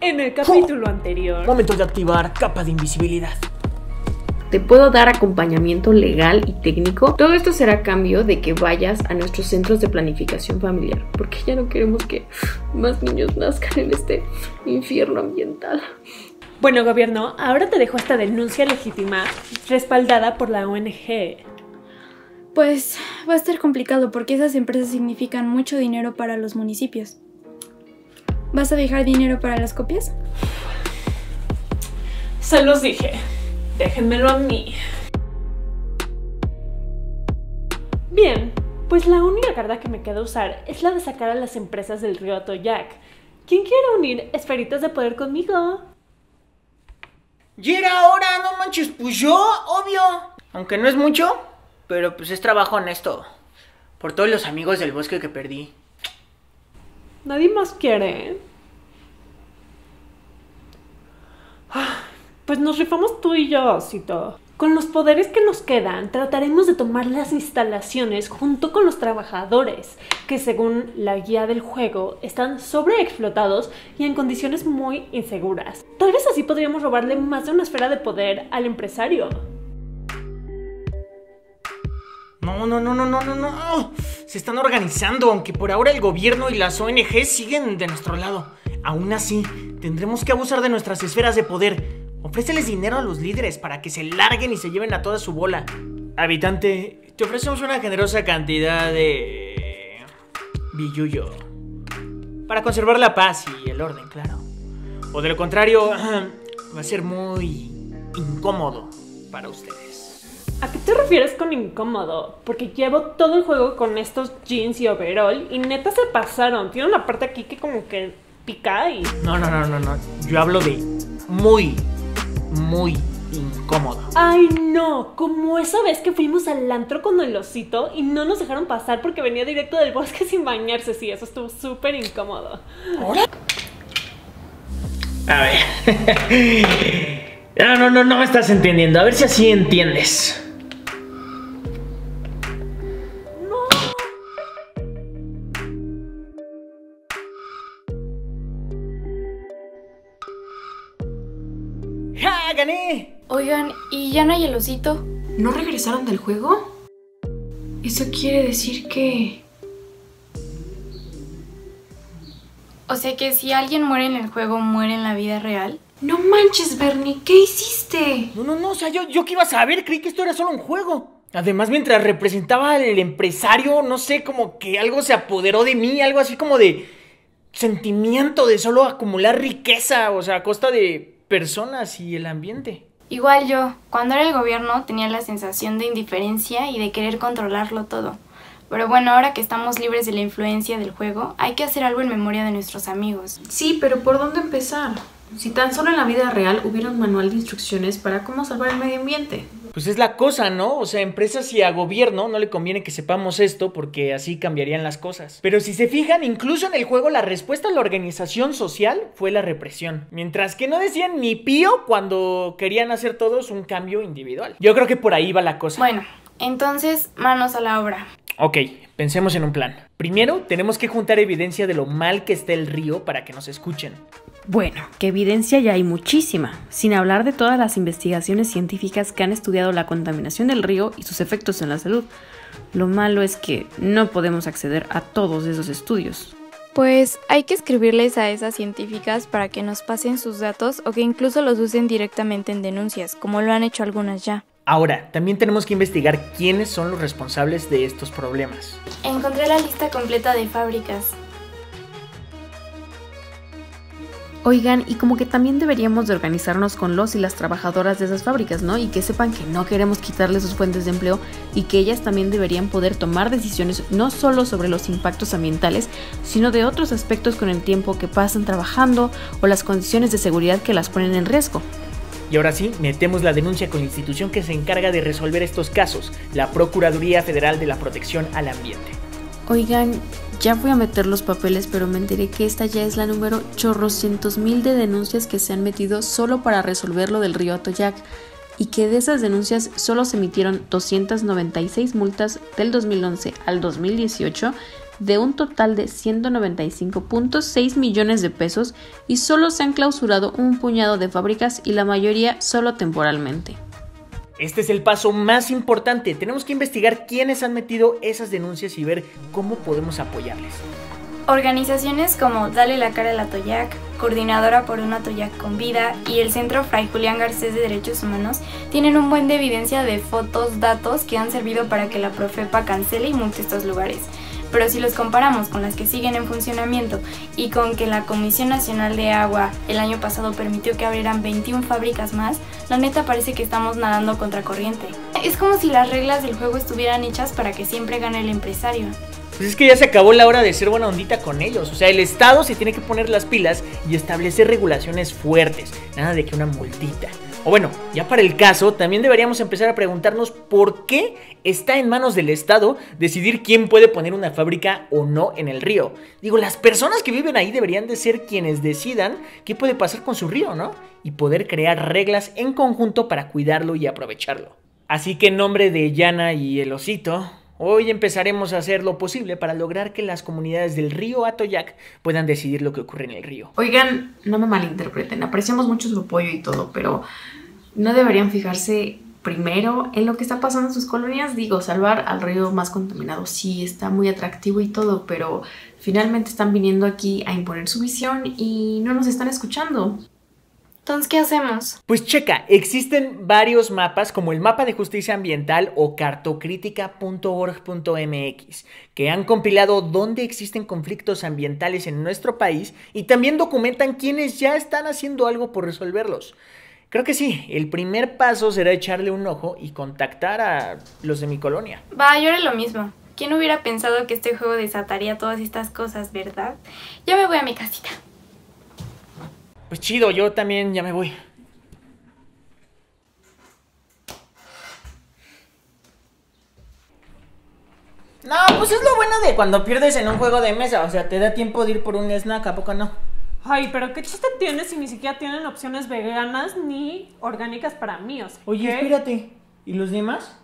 En el capítulo anterior. Momento de activar capa de invisibilidad. Te puedo dar acompañamiento legal y técnico. Todo esto será a cambio de que vayas a nuestros centros de planificación familiar, porque ya no queremos que más niños nazcan en este infierno ambiental. Bueno, gobierno, ahora te dejo esta denuncia legítima respaldada por la ONG. Pues va a estar complicado porque esas empresas significan mucho dinero para los municipios. ¿Vas a dejar dinero para las copias? Se los dije. Déjenmelo a mí. Bien, pues la única carta que me queda usar es la de sacar a las empresas del río Atoyac. ¿Quién quiere unir esferitas de poder conmigo? Y era ahora, no manches, pues yo, obvio. Aunque no es mucho, pero pues es trabajo honesto. Por todos los amigos del bosque que perdí. Nadie más quiere. Ah, Pues nos rifamos tú y yo, Cito. Con los poderes que nos quedan, trataremos de tomar las instalaciones junto con los trabajadores, que según la guía del juego están sobreexplotados y en condiciones muy inseguras. Tal vez así podríamos robarle más de una esfera de poder al empresario. No, no, no, no, no, no, no. Se están organizando, aunque por ahora el gobierno y las ONG siguen de nuestro lado. Aún así, tendremos que abusar de nuestras esferas de poder. Ofréceles dinero a los líderes para que se larguen y se lleven a toda su bola. Habitante, te ofrecemos una generosa cantidad de... billuyo. Para conservar la paz y el orden, claro. O de lo contrario, va a ser muy incómodo para ustedes. ¿A qué te refieres con incómodo? Porque llevo todo el juego con estos jeans y overall y neta se pasaron. Tiene una parte aquí que como que pica y... No, no, no, no, no. Yo hablo de muy, muy incómodo. Ay no, como esa vez que fuimos al antro con el osito y no nos dejaron pasar porque venía directo del bosque sin bañarse. Sí, eso estuvo súper incómodo. A ver. No, no, no, no me estás entendiendo. A ver si así entiendes. Oigan, ¿y ya no hay el osito? ¿No regresaron del juego? Eso quiere decir que... O sea que si alguien muere en el juego, muere en la vida real. No manches, Bernie, ¿qué hiciste? No, no, no, o sea, yo, yo qué iba a saber, creí que esto era solo un juego. Además, mientras representaba al empresario, no sé, como que algo se apoderó de mí, algo así como de sentimiento de solo acumular riqueza, o sea, a costa de personas y el ambiente. Igual yo, cuando era el gobierno tenía la sensación de indiferencia y de querer controlarlo todo. Pero bueno, ahora que estamos libres de la influencia del juego, hay que hacer algo en memoria de nuestros amigos. Sí, pero ¿por dónde empezar? Si tan solo en la vida real hubiera un manual de instrucciones para cómo salvar el medio ambiente. Pues es la cosa, ¿no? O sea, a empresas y a gobierno no le conviene que sepamos esto porque así cambiarían las cosas. Pero si se fijan, incluso en el juego la respuesta a la organización social fue la represión. Mientras que no decían ni pío cuando querían hacer todos un cambio individual. Yo creo que por ahí va la cosa. Bueno, entonces, manos a la obra. Ok, pensemos en un plan. Primero, tenemos que juntar evidencia de lo mal que está el río para que nos escuchen. Bueno, que evidencia ya hay muchísima, sin hablar de todas las investigaciones científicas que han estudiado la contaminación del río y sus efectos en la salud. Lo malo es que no podemos acceder a todos esos estudios. Pues hay que escribirles a esas científicas para que nos pasen sus datos o que incluso los usen directamente en denuncias, como lo han hecho algunas ya. Ahora, también tenemos que investigar quiénes son los responsables de estos problemas. Encontré la lista completa de fábricas. Oigan, y como que también deberíamos de organizarnos con los y las trabajadoras de esas fábricas, ¿no? Y que sepan que no queremos quitarles sus fuentes de empleo y que ellas también deberían poder tomar decisiones no solo sobre los impactos ambientales, sino de otros aspectos con el tiempo que pasan trabajando o las condiciones de seguridad que las ponen en riesgo. Y ahora sí, metemos la denuncia con la institución que se encarga de resolver estos casos, la Procuraduría Federal de la Protección al Ambiente. Oigan, ya fui a meter los papeles, pero me enteré que esta ya es la número chorrocientos mil de denuncias que se han metido solo para resolver lo del río Atoyac y que de esas denuncias solo se emitieron 296 multas del 2011 al 2018 de un total de 195.6 millones de pesos y solo se han clausurado un puñado de fábricas y la mayoría solo temporalmente. Este es el paso más importante. Tenemos que investigar quiénes han metido esas denuncias y ver cómo podemos apoyarles. Organizaciones como Dale la cara a la Toyac, Coordinadora por una Toyac con Vida y el Centro Fray Julián Garcés de Derechos Humanos tienen un buen de evidencia de fotos, datos que han servido para que la Profepa cancele y multe estos lugares. Pero si los comparamos con las que siguen en funcionamiento y con que la Comisión Nacional de Agua el año pasado permitió que abrieran 21 fábricas más, la neta parece que estamos nadando contra corriente. Es como si las reglas del juego estuvieran hechas para que siempre gane el empresario. Pues es que ya se acabó la hora de ser buena ondita con ellos. O sea, el Estado se tiene que poner las pilas y establecer regulaciones fuertes. Nada de que una multita. O bueno, ya para el caso, también deberíamos empezar a preguntarnos por qué está en manos del Estado decidir quién puede poner una fábrica o no en el río. Digo, las personas que viven ahí deberían de ser quienes decidan qué puede pasar con su río, ¿no? Y poder crear reglas en conjunto para cuidarlo y aprovecharlo. Así que en nombre de Yana y el osito, Hoy empezaremos a hacer lo posible para lograr que las comunidades del río Atoyac puedan decidir lo que ocurre en el río. Oigan, no me malinterpreten, apreciamos mucho su apoyo y todo, pero no deberían fijarse primero en lo que está pasando en sus colonias. Digo, salvar al río más contaminado sí está muy atractivo y todo, pero finalmente están viniendo aquí a imponer su visión y no nos están escuchando. Entonces, ¿qué hacemos? Pues checa, existen varios mapas como el mapa de justicia ambiental o cartocritica.org.mx que han compilado dónde existen conflictos ambientales en nuestro país y también documentan quienes ya están haciendo algo por resolverlos. Creo que sí, el primer paso será echarle un ojo y contactar a los de mi colonia. Va, yo era lo mismo. ¿Quién hubiera pensado que este juego desataría todas estas cosas, verdad? Ya me voy a mi casita. Pues chido, yo también ya me voy. No, pues es lo bueno de cuando pierdes en un juego de mesa. O sea, te da tiempo de ir por un snack, ¿a poco no? Ay, pero qué chiste tiene si ni siquiera tienen opciones veganas ni orgánicas para mí, o sea, Oye, ¿qué? espérate. ¿Y los demás?